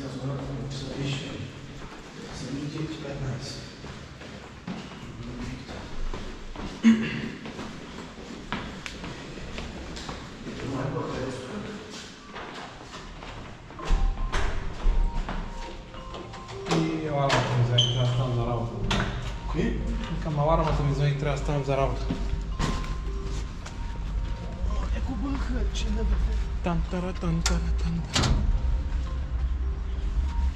я звонок часа 10 Соберите 15. трябва да ставам за работа. Леко бъха, че не бъде. Тантара, тантара, тантара.